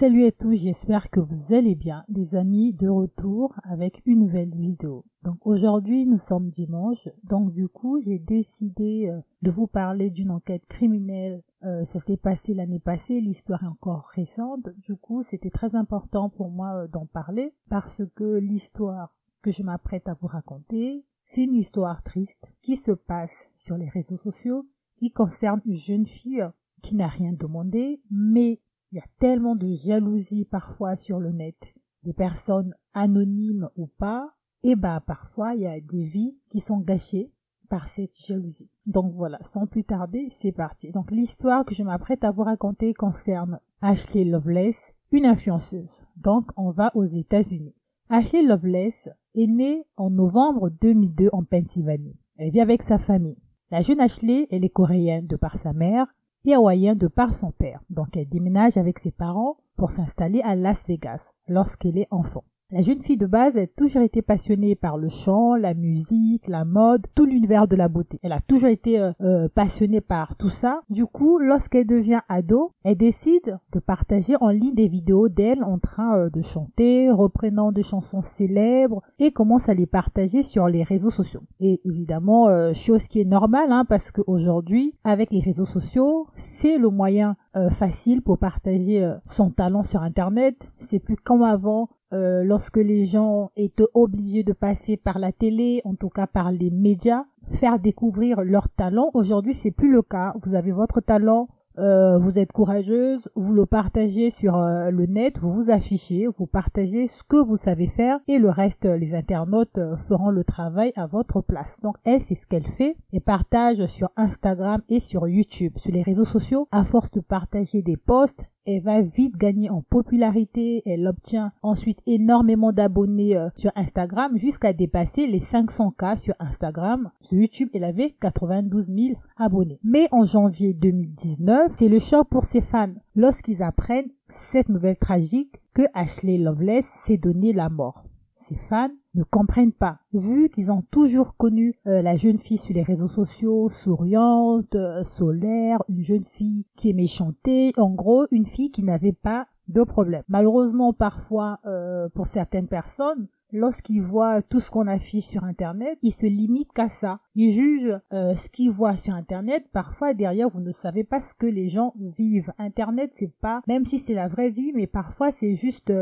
Salut à tous, j'espère que vous allez bien, les amis, de retour avec une nouvelle vidéo. Donc aujourd'hui, nous sommes dimanche, donc du coup, j'ai décidé euh, de vous parler d'une enquête criminelle. Euh, ça s'est passé l'année passée, l'histoire est encore récente, du coup, c'était très important pour moi euh, d'en parler parce que l'histoire que je m'apprête à vous raconter, c'est une histoire triste qui se passe sur les réseaux sociaux, qui concerne une jeune fille qui n'a rien demandé, mais il y a tellement de jalousie parfois sur le net, des personnes anonymes ou pas, et bah parfois il y a des vies qui sont gâchées par cette jalousie. Donc voilà, sans plus tarder, c'est parti. Donc l'histoire que je m'apprête à vous raconter concerne Ashley Lovelace, une influenceuse. Donc on va aux États-Unis. Ashley Lovelace est née en novembre 2002 en Pennsylvanie. Elle vit avec sa famille. La jeune Ashley, elle est coréenne de par sa mère hawaïen de par son père. Donc elle déménage avec ses parents pour s'installer à Las Vegas lorsqu'elle est enfant. La jeune fille de base a toujours été passionnée par le chant, la musique, la mode, tout l'univers de la beauté. Elle a toujours été euh, euh, passionnée par tout ça. Du coup, lorsqu'elle devient ado, elle décide de partager en ligne des vidéos d'elle en train euh, de chanter, reprenant des chansons célèbres et commence à les partager sur les réseaux sociaux. Et évidemment, chose qui est normale hein, parce qu'aujourd'hui, avec les réseaux sociaux, c'est le moyen facile pour partager son talent sur Internet. C'est plus comme avant euh, lorsque les gens étaient obligés de passer par la télé, en tout cas par les médias, faire découvrir leur talent. Aujourd'hui, c'est plus le cas. Vous avez votre talent, euh, vous êtes courageuse, vous le partagez sur euh, le net, vous vous affichez, vous partagez ce que vous savez faire et le reste, les internautes feront le travail à votre place. Donc elle, c'est ce qu'elle fait et partage sur Instagram et sur YouTube, sur les réseaux sociaux, à force de partager des posts, elle va vite gagner en popularité, elle obtient ensuite énormément d'abonnés euh, sur Instagram jusqu'à dépasser les 500K sur Instagram. Sur YouTube, elle avait 92 000 abonnés. Mais en janvier 2019, c'est le choc pour ses fans lorsqu'ils apprennent cette nouvelle tragique que Ashley Loveless s'est donné la mort. Ses fans ne comprennent pas, vu qu'ils ont toujours connu euh, la jeune fille sur les réseaux sociaux, souriante, euh, solaire, une jeune fille qui aimait chanter, en gros une fille qui n'avait pas de problème. Malheureusement parfois euh, pour certaines personnes, lorsqu'ils voient tout ce qu'on affiche sur internet, ils se limitent qu'à ça. Ils jugent ce qu'ils voient sur internet. Parfois derrière vous ne savez pas ce que les gens vivent. Internet c'est pas, même si c'est la vraie vie, mais parfois c'est juste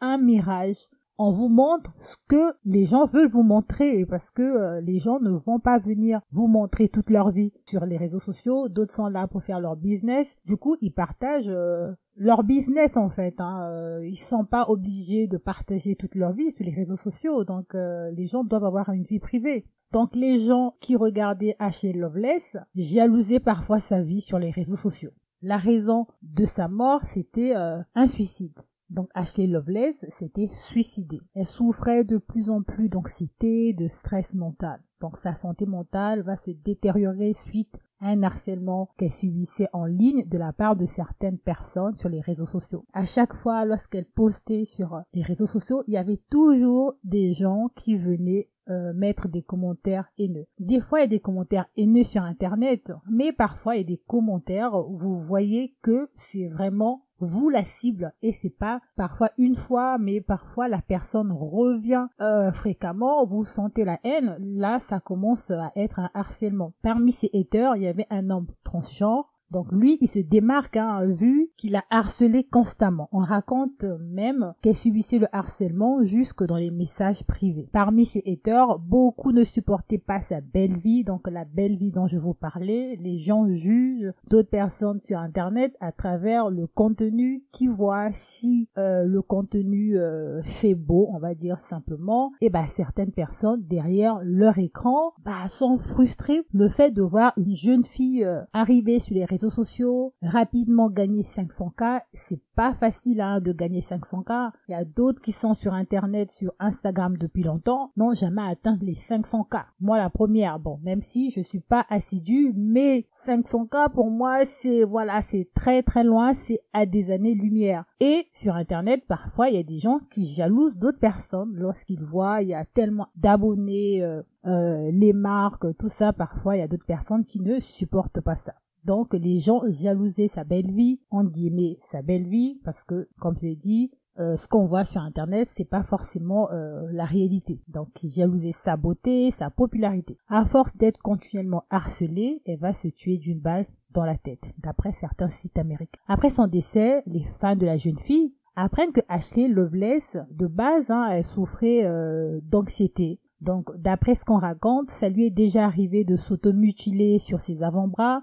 un mirage on vous montre ce que les gens veulent vous montrer parce que euh, les gens ne vont pas venir vous montrer toute leur vie sur les réseaux sociaux. D'autres sont là pour faire leur business. Du coup, ils partagent euh, leur business en fait. Hein. Euh, ils sont pas obligés de partager toute leur vie sur les réseaux sociaux. Donc les gens doivent avoir une vie privée. Donc les gens qui regardaient H.L. Loveless jalousaient parfois sa vie sur les réseaux sociaux. La raison de sa mort, c'était un suicide. Donc Ashley Lovelace s'était suicidée. Elle souffrait de plus en plus d'anxiété, de stress mental. Donc sa santé mentale va se détériorer suite à un harcèlement qu'elle subissait en ligne de la part de certaines personnes sur les réseaux sociaux. À chaque fois lorsqu'elle postait sur les réseaux sociaux, il y avait toujours des gens qui venaient euh, mettre des commentaires haineux. Des fois, il y a des commentaires haineux sur Internet, mais parfois, il y a des commentaires où vous voyez que c'est vraiment vous la cible et c'est pas parfois une fois mais parfois la personne revient euh, fréquemment vous sentez la haine là ça commence à être un harcèlement. Parmi ces haters il y avait un homme transgenre donc lui, il se démarque, hein, vu qu'il a harcelé constamment. On raconte même qu'elle subissait le harcèlement jusque dans les messages privés. Parmi ses haters, beaucoup ne supportaient pas sa belle vie, donc la belle vie dont je vous parlais. Les gens jugent d'autres personnes sur Internet à travers le contenu qu'ils voient. Si euh, le contenu euh, fait beau, on va dire simplement, et eh ben certaines personnes derrière leur écran bah, sont frustrées. Le fait de voir une jeune fille euh, arriver sur les réseaux sociaux, rapidement gagner 500K, c'est pas facile hein, de gagner 500K. Il y a d'autres qui sont sur Internet, sur Instagram depuis longtemps, n'ont jamais atteint les 500K. Moi, la première, bon, même si je suis pas assidue, mais 500K pour moi, c'est, voilà, c'est très très loin, c'est à des années-lumière. Et sur Internet, parfois, il y a des gens qui jalousent d'autres personnes lorsqu'ils voient, il y a tellement d'abonnés, euh, euh, les marques, tout ça, parfois, il y a d'autres personnes qui ne supportent pas ça. Donc les gens jalousaient sa belle vie, on guillemets sa belle vie, parce que comme je l'ai dit, euh, ce qu'on voit sur internet, c'est pas forcément euh, la réalité. Donc jalouser sa beauté, sa popularité. À force d'être continuellement harcelée, elle va se tuer d'une balle dans la tête, d'après certains sites américains. Après son décès, les fans de la jeune fille apprennent que Ashley Loveless, de base, hein, elle souffrait euh, d'anxiété. Donc, d'après ce qu'on raconte, ça lui est déjà arrivé de s'automutiler sur ses avant-bras.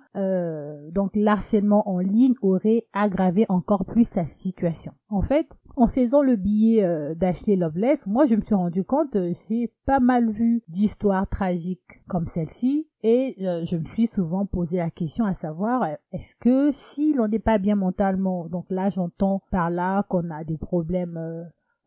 donc, l'harcèlement en ligne aurait aggravé encore plus sa situation. En fait, en faisant le billet euh, d'Ashley Loveless, moi je me suis rendu compte, euh, j'ai pas mal vu d'histoires tragiques comme celle-ci et euh, je me suis souvent posé la question à savoir est-ce que si l'on n'est pas bien mentalement, donc là j'entends par là qu'on a des problèmes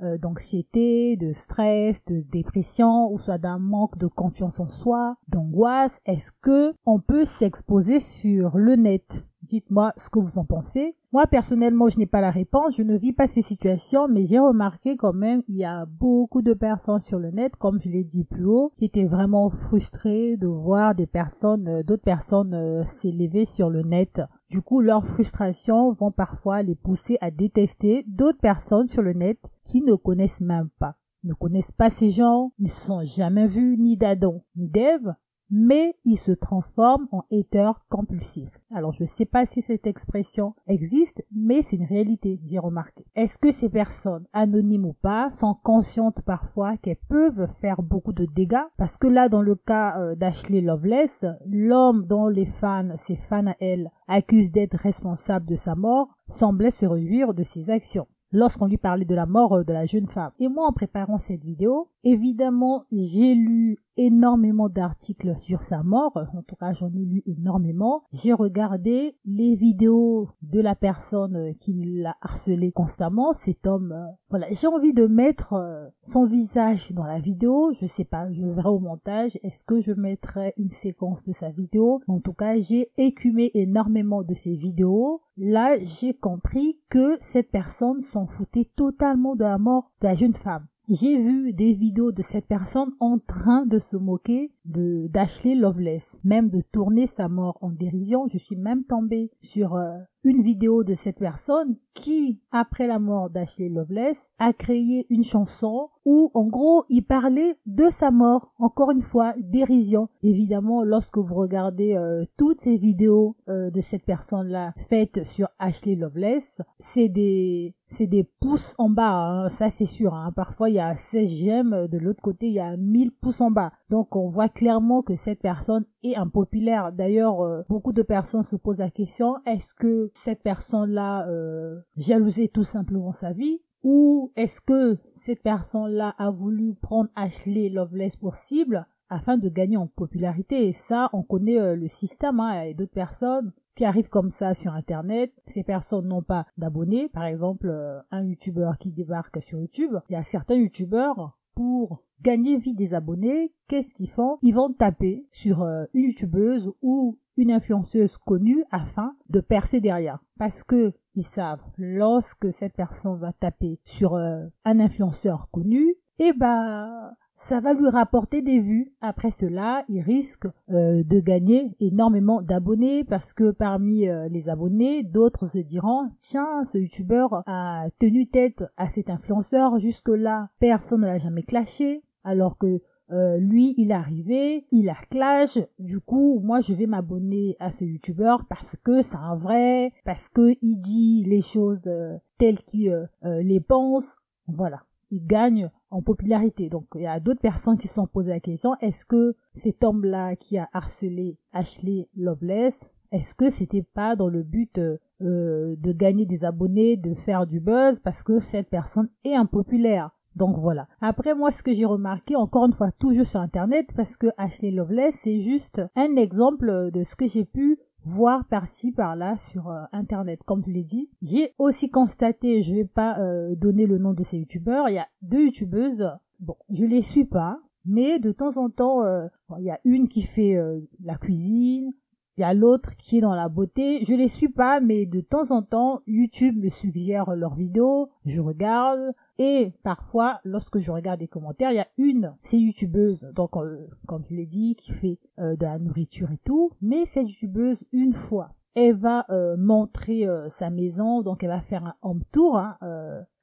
d'anxiété, de stress, de dépression ou soit d'un manque de confiance en soi, d'angoisse, est-ce que on peut s'exposer sur le net? Dites-moi ce que vous en pensez. Moi, personnellement, je n'ai pas la réponse, je ne vis pas ces situations, mais j'ai remarqué quand même, il y a beaucoup de personnes sur le net, comme je l'ai dit plus haut, qui étaient vraiment frustrées de voir des personnes, euh, d'autres personnes euh, s'élever sur le net. Du coup, leurs frustrations vont parfois les pousser à détester d'autres personnes sur le net qui ne connaissent même pas ne connaissent pas ces gens, ne sont jamais vus ni d'Adam ni d'Ève, mais il se transforme en hater compulsif. Alors je ne sais pas si cette expression existe, mais c'est une réalité, j'ai remarqué. Est-ce que ces personnes, anonymes ou pas, sont conscientes parfois qu'elles peuvent faire beaucoup de dégâts? Parce que là, dans le cas euh, d'Ashley Loveless, l'homme dont les fans, ses fans à elle, accusent d'être responsable de sa mort, semblait se réjouir de ses actions lorsqu'on lui parlait de la mort euh, de la jeune femme. Et moi, en préparant cette vidéo, évidemment, j'ai lu énormément d'articles sur sa mort. En tout cas, j'en ai lu énormément. J'ai regardé les vidéos de la personne euh, qui l'a harcelé constamment, cet homme. Euh, voilà, j'ai envie de mettre son visage dans la vidéo. Je sais pas, je verrai au montage. Est-ce que je mettrai une séquence de sa vidéo? En tout cas, j'ai écumé énormément de ses vidéos. Là, j'ai compris que cette personne s'en foutait totalement de la mort de la jeune femme. J'ai vu des vidéos de cette personne en train de se moquer de d'Ashley Loveless, même de tourner sa mort en dérision. Je suis même tombée sur euh, une vidéo de cette personne qui, après la mort d'Ashley Loveless, a créé une chanson où, en gros, il parlait de sa mort. Encore une fois, dérision. Évidemment, lorsque vous regardez euh, toutes ces vidéos euh, de cette personne-là faites sur Ashley Loveless, c'est des c'est des pouces en bas, hein, ça c'est sûr. Hein. Parfois il y a 16 j'aime, de l'autre côté il y a 1000 pouces en bas. Donc on voit clairement que cette personne est impopulaire. D'ailleurs, euh, beaucoup de personnes se posent la question est-ce que cette personne-là euh, jalousait tout simplement sa vie ou est-ce que cette personne-là a voulu prendre Ashley Loveless pour cible afin de gagner en popularité? Et ça, on connaît euh, le système. Hein. A d'autres personnes qui arrivent comme ça sur Internet. Ces personnes n'ont pas d'abonnés. Par exemple, euh, un YouTuber qui débarque sur YouTube. Il y a certains YouTubeurs pour gagner vite des abonnés, qu'est-ce qu'ils font? Ils vont taper sur euh, une youtubeuse ou une influenceuse connue afin de percer derrière. Parce que ils savent, lorsque cette personne va taper sur un influenceur connu, eh ben, ça va lui rapporter des vues. Après cela, il risque euh, de gagner énormément d'abonnés parce que parmi euh, les abonnés, d'autres se diront tiens, ce youtubeur a tenu tête à cet influenceur. Jusque-là, personne ne l'a jamais clashé, alors que euh, lui, il est arrivé, il a clash, du coup, moi, je vais m'abonner à ce youtubeur parce que c'est un vrai, parce que il dit les choses telles qu'il les pense, voilà. Il gagne en popularité. Donc il y a d'autres personnes qui se sont posées la question est-ce que cet homme-là qui a harcelé Ashley Loveless, est-ce que c'était pas dans le but euh, de gagner des abonnés, de faire du buzz parce que cette personne est impopulaire? Donc voilà. Après moi ce que j'ai remarqué encore une fois toujours sur internet parce que Ashley Loveless c'est juste un exemple de ce que j'ai pu voir par-ci par-là sur euh, internet comme je l'ai dit j'ai aussi constaté je vais pas euh, donner le nom de ces youtubeurs il y a deux youtubeuses bon je les suis pas mais de temps en temps euh, il y a une qui fait la cuisine il y a l'autre qui est dans la beauté. Je les suis pas, mais de temps en temps, YouTube me suggère leurs vidéos, je regarde, et parfois, lorsque je regarde les commentaires, il y a une, c'est youtubeuse, donc euh, comme je l'ai dit, qui fait euh, de la nourriture et tout, mais cette youtubeuse, une fois, elle va montrer sa maison, donc elle va faire un home tour. Hein,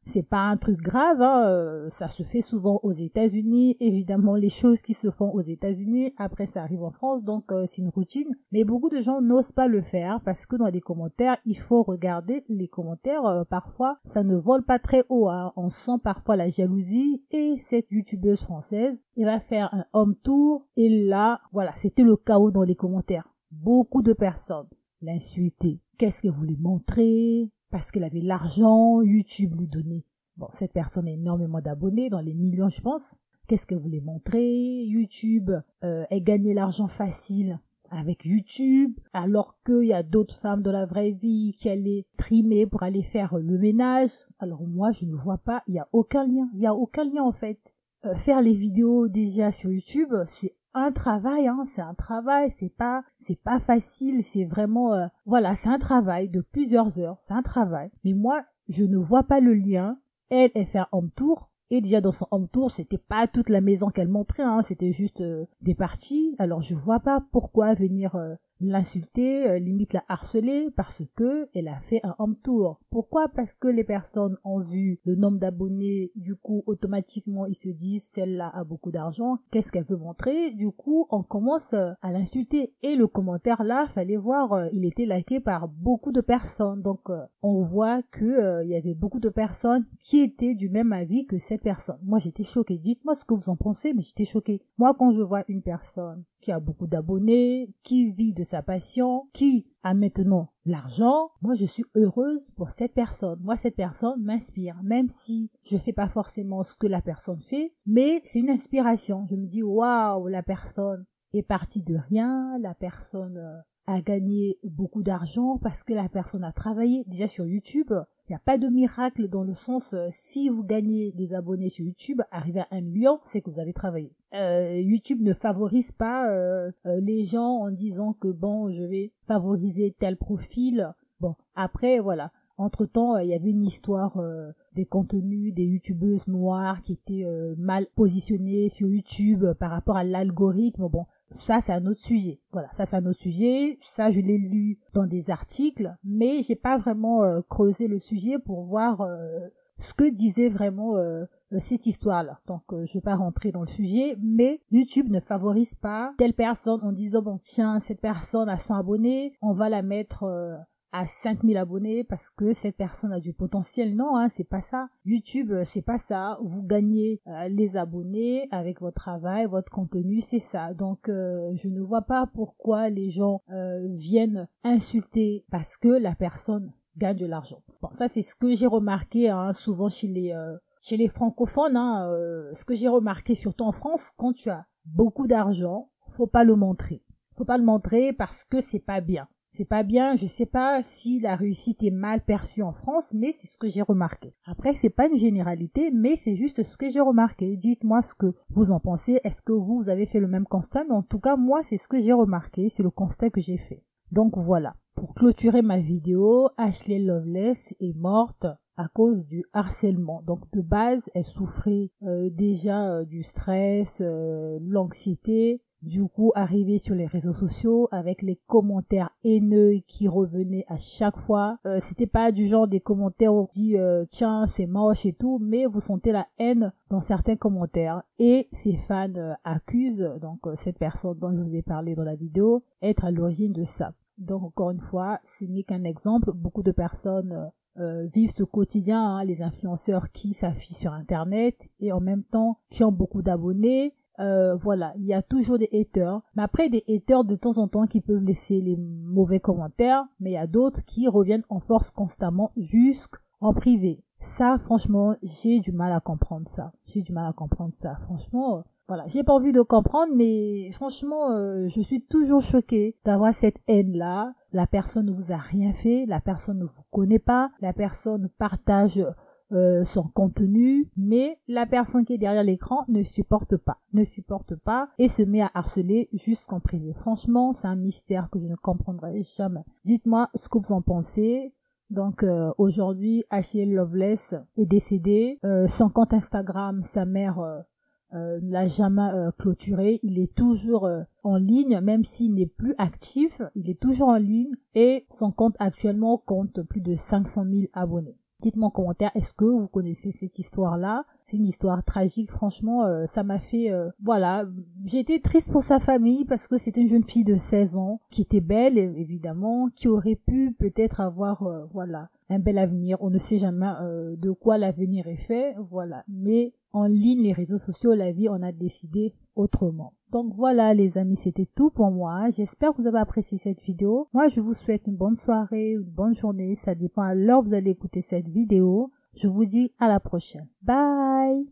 c'est pas un truc grave, hein, euh, ça se fait souvent aux États-Unis. Évidemment, les choses qui se font aux États-Unis, après ça arrive en France, donc euh, c'est une routine. Mais beaucoup de gens n'osent pas le faire parce que dans les commentaires, il faut regarder les commentaires. Euh, parfois, ça ne vole pas très haut. Hein. On sent parfois la jalousie. Et cette youtubeuse française, elle va faire un home tour. Et là, voilà, c'était le chaos dans les commentaires. Beaucoup de personnes l'insultaient. Qu'est-ce qu'elle voulait montrer? Parce qu'elle avait l'argent, YouTube lui donnait. Bon, cette personne a énormément d'abonnés, dans les millions, je pense. Qu'est-ce qu'elle voulait montrer? YouTube, euh, elle gagnait l'argent facile avec YouTube, alors qu'il y a d'autres femmes dans la vraie vie qui allaient trimer pour aller faire le ménage. Alors moi, je ne vois pas, il n'y a aucun lien, il n'y a aucun lien en fait. Euh, faire les vidéos déjà sur YouTube, c'est un travail, hein, c'est un travail, c'est pas, c'est pas facile, c'est vraiment, euh, voilà, c'est un travail de plusieurs heures, c'est un travail. Mais moi, je ne vois pas le lien. Elle, elle fait un tour, et déjà dans son home tour, c'était pas toute la maison qu'elle montrait, hein, c'était juste euh, des parties. Alors je vois pas pourquoi venir euh, l'insulter, euh, limite la harceler parce que elle a fait un home tour. Pourquoi? Parce que les personnes ont vu le nombre d'abonnés, du coup automatiquement ils se disent celle-là a beaucoup d'argent, qu'est-ce qu'elle veut montrer? Du coup on commence euh, à l'insulter et le commentaire là, fallait voir, euh, il était liké par beaucoup de personnes. Donc on voit que il y avait beaucoup de personnes qui étaient du même avis que cette personne. Moi j'étais choquée. Dites-moi ce que vous en pensez, mais j'étais choquée. Moi quand je vois une personne qui a beaucoup d'abonnés, qui vit de sa passion, qui a maintenant l'argent, moi je suis heureuse pour cette personne. Moi cette personne m'inspire, même si je fais pas forcément ce que la personne fait, mais c'est une inspiration. Je me dis waouh, la personne est partie de rien, la personne euh, a gagné beaucoup d'argent parce que la personne a travaillé déjà sur YouTube. Il n'y a pas de miracle dans le sens euh, si vous gagnez des abonnés sur YouTube, arriver à un million, c'est que vous avez travaillé. Euh, YouTube ne favorise pas euh, les gens en disant que bon, je vais favoriser tel profil. Bon, après voilà. Entre temps, il y avait une histoire des contenus des youtubeuses noires qui étaient mal positionnées sur YouTube par rapport à l'algorithme. Bon, ça, c'est un autre sujet. Voilà, ça, c'est un autre sujet. Ça, je l'ai lu dans des articles, mais j'ai pas vraiment euh, creusé le sujet pour voir euh, ce que disait vraiment euh, cette histoire-là. Donc, je vais pas rentrer dans le sujet, mais YouTube ne favorise pas telle personne en disant bon tiens, cette personne a 100 abonnés, on va la mettre à 5000 abonnés parce que cette personne a du potentiel. Non, hein, c'est pas ça. YouTube, euh, c'est pas ça. Vous gagnez euh, les abonnés avec votre travail, votre contenu, c'est ça. Donc, euh, je ne vois pas pourquoi les gens viennent insulter parce que la personne gagne de l'argent. Bon, ça c'est ce que j'ai remarqué hein, souvent chez les chez les francophones. Hein, ce que j'ai remarqué surtout en France, quand tu as beaucoup d'argent, faut pas le montrer. Faut pas le montrer parce que c'est pas bien c'est pas bien, je sais pas si la réussite est mal perçue en France, mais c'est ce que j'ai remarqué. Après, c'est pas une généralité, mais c'est juste ce que j'ai remarqué. Dites-moi ce que vous en pensez. Est-ce que vous, avez fait le même constat? Mais en tout cas, moi, c'est ce que j'ai remarqué. C'est le constat que j'ai fait. Donc voilà. Pour clôturer ma vidéo, Ashley Loveless est morte à cause du harcèlement. Donc de base, elle souffrait euh, déjà euh, du stress, euh, l'anxiété, du coup arrivé sur les réseaux sociaux avec les commentaires haineux qui revenaient à chaque fois. Euh, c'était pas du genre des commentaires où on dit euh, tiens c'est moche et tout, mais vous sentez la haine dans certains commentaires et ces fans euh, accusent donc cette personne dont je vous ai parlé dans la vidéo être à l'origine de ça. Donc encore une fois, ce n'est qu'un exemple. Beaucoup de personnes vivent ce quotidien, hein, les influenceurs qui s'affichent sur Internet et en même temps qui ont beaucoup d'abonnés, euh, voilà, il y a toujours des haters. Mais après, des haters de temps en temps qui peuvent laisser les mauvais commentaires, mais il y a d'autres qui reviennent en force constamment jusqu'en privé. Ça, franchement, j'ai du mal à comprendre ça. J'ai du mal à comprendre ça. Franchement, euh, voilà, j'ai pas envie de comprendre, mais franchement, euh, je suis toujours choquée d'avoir cette haine-là. La personne ne vous a rien fait, la personne ne vous connaît pas, la personne partage euh, son contenu, mais la personne qui est derrière l'écran ne supporte pas, ne supporte pas et se met à harceler jusqu'en privé. Franchement, c'est un mystère que je ne comprendrai jamais. Dites-moi ce que vous en pensez. Donc euh, aujourd'hui, H.L. Loveless est décédé. Euh, son compte Instagram, sa mère euh, ne l'a jamais euh, clôturé. Il est toujours euh, en ligne, même s'il n'est plus actif. Il est toujours en ligne et son compte actuellement compte plus de 500 000 abonnés. Dites-moi en commentaire, est-ce que vous connaissez cette histoire-là? C'est une histoire tragique, franchement, ça m'a fait... voilà, j'ai été triste pour sa famille parce que c'était une jeune fille de 16 ans qui était belle, évidemment, qui aurait pu peut-être avoir, voilà, un bel avenir. On ne sait jamais de quoi l'avenir est fait, voilà. Mais en ligne, les réseaux sociaux, la vie, on a décidé autrement. Donc voilà les amis, c'était tout pour moi. J'espère que vous avez apprécié cette vidéo. Moi, je vous souhaite une bonne soirée, une bonne journée. Ça dépend à l'heure où vous allez écouter cette vidéo. Je vous dis à la prochaine. Bye